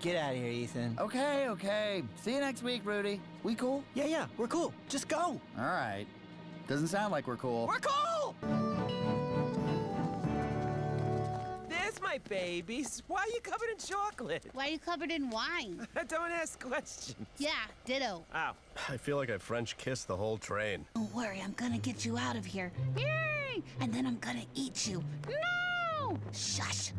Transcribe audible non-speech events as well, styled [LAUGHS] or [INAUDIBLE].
Get out of here, Ethan. Okay, okay. See you next week, Rudy. We cool? Yeah, yeah, we're cool. Just go. All right. Doesn't sound like we're cool. We're cool! There's my babies. Why are you covered in chocolate? Why are you covered in wine? [LAUGHS] Don't ask questions. Yeah, ditto. Ow. I feel like I French kissed the whole train. Don't worry, I'm gonna get you out of here. Yay! And then I'm gonna eat you. No! Shush!